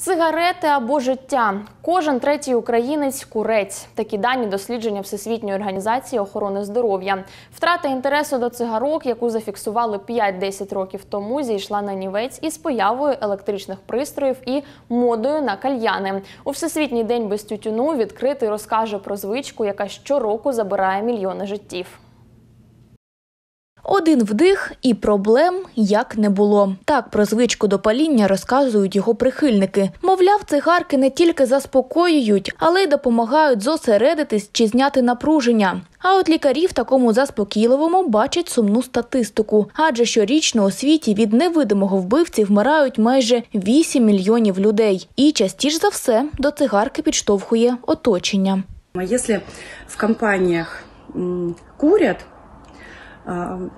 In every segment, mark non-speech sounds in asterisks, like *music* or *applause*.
Сигарети або життя. Кожен третій українець курець. Такі дані дослідження Всесвітньої організації охорони здоров'я. Втрата інтересу до цигарок, яку зафіксували 5-10 років тому, зійшла на нівець із появою електричних пристроїв і модою на кальяни. У всесвітній день без тютюну відкритий розкаже про звичку, яка щороку забирає мільйони життів. Один вдих і проблем як не було. Так про звичку до паління розказують його прихильники. Мовляв, цигарки не тільки заспокоюють, але й допомагають зосередитись чи зняти напруження. А от лікарі в такому заспокійливому бачать сумну статистику, адже щорічно у світі від невидимого вбивці вмирають майже 8 мільйонів людей. І частіше за все до цигарки підштовхує оточення. Если в компаниях м, курят, а,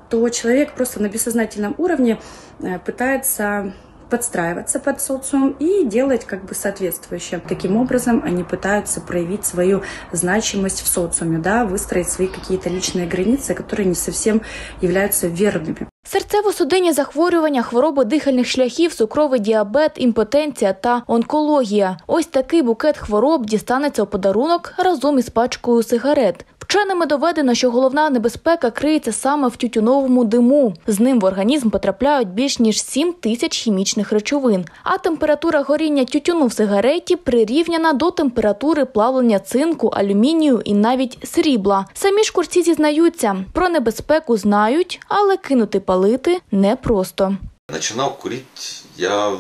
то человек просто на бессознательном уровне э, пытается подстраиваться под социум и делать как бы соответствующее. Таким образом, они пытаются проявить свою значимость в социуме, да, выстроить свои какие-то личные границы, которые не совсем являются верными. Серцево-судинні захворювання, хвороби дихальних шляхів, цукровий діабет, імпотенція та онкологія. Ось такий букет хвороб дістанеться у подарунок разом із пачкою сигарет. Вченими доведено, що головна небезпека криється саме в тютюновому диму. З ним в організм потрапляють більш ніж 7 тисяч хімічних речовин. А температура горіння тютюну в сигареті прирівняна до температури плавлення цинку, алюмінію і навіть срібла. Самі ж курці зізнаються, про небезпеку знають, але кинути палити непросто. Начинал курить я в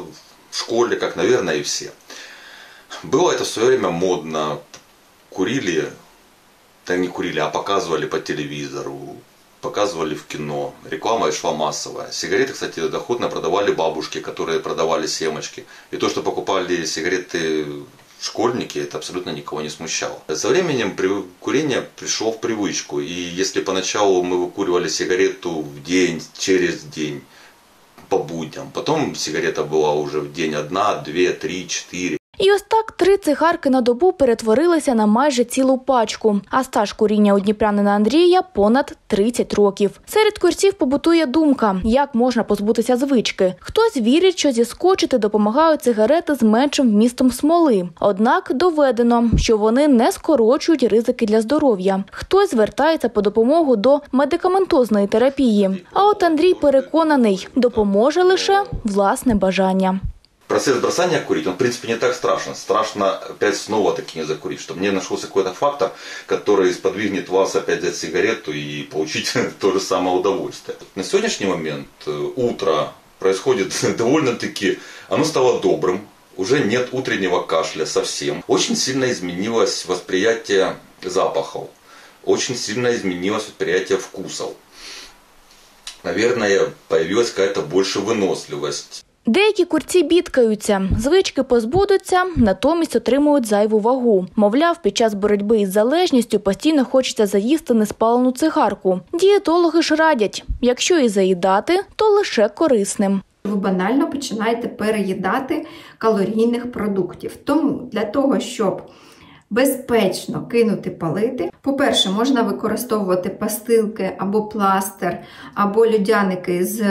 школе, как, наверное, и все. Было это в время модно. Курили, да не курили, а показывали по телевизору, показывали в кино. Реклама шла массовая. Сигареты, кстати, доходно продавали бабушки, которые продавали семечки. И то, что покупали сигареты школьники, это абсолютно никого не смущало. Со временем курение пришло в привычку. И если поначалу мы выкуривали сигарету в день, через день, по будням. Потом сигарета была уже в день одна, две, три, четыре. І ось так три цигарки на добу перетворилися на майже цілу пачку. А стаж куріння у дніпрянина Андрія понад 30 років. Серед курців побутує думка, як можна позбутися звички. Хтось вірить, що зіскочити допомагають цигарети з меншим вмістом смоли. Однак доведено, що вони не скорочують ризики для здоров'я. Хтось звертається по допомогу до медикаментозної терапії. А от Андрій переконаний, допоможе лише власне бажання. Процесс бросания курить, он в принципе не так страшен. Страшно опять снова таки не закурить, чтобы не нашелся какой-то фактор, который сподвигнет вас опять взять сигарету и получить *laughs* то же самое удовольствие. На сегодняшний момент э, утро происходит *laughs* довольно-таки, оно стало добрым, уже нет утреннего кашля совсем. Очень сильно изменилось восприятие запахов, очень сильно изменилось восприятие вкусов. Наверное, появилась какая-то больше выносливость. Деякі курці бідкаються, звички позбудуться, натомість отримують зайву вагу. Мовляв, під час боротьби із залежністю постійно хочеться заїсти неспалену цигарку. Дієтологи ж радять, якщо і заїдати, то лише корисним. ви банально починаєте переїдати калорійних продуктів. Тому для того, щоб безпечно кинути палити, по-перше, можна використовувати пастилки або пластир, або льодяники з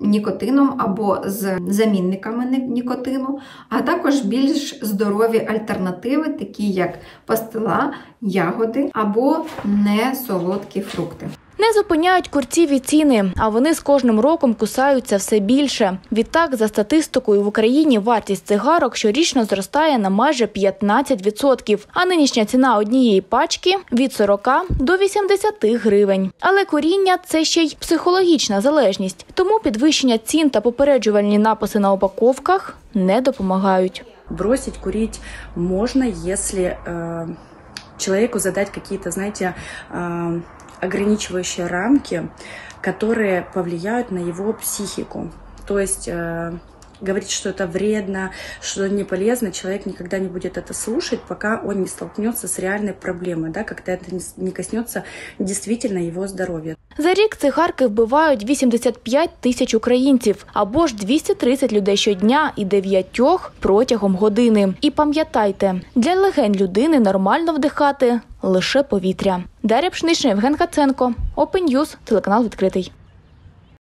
нікотином, або з замінниками нікотину, а також більш здорові альтернативи, такі як пастила, ягоди або несолодкі фрукти. Не зупиняють курців і ціни, а вони з кожним роком кусаються все більше. Відтак, за статистикою в Україні вартість цигарок щорічно зростає на майже 15%, а нинішня ціна однієї пачки від 40 до 80 гривень. Але куріння це ще й психологічна залежність, тому підвищення цін та попереджувальні написи на упаковках не допомагають. Бросить курить можно, если э, человеку задать какие-то, знаете, э, ограничивающие рамки, которые повлияют на его психику. То есть э, говорить, что это вредно, что не полезно, человек никогда не будет это слушать, пока он не столкнется с реальной проблемой, да, когда это не с- не коснется действительно его здоровья. За рік цигарки вбивають 85 тисяч українців або ж 230 людей щодня і дев'ятьох протягом години. І пам'ятайте, для легень людини нормально вдихати лише повітря. Дар'я Пшнична, Євген Каценко, Open News, телеканал відкритий.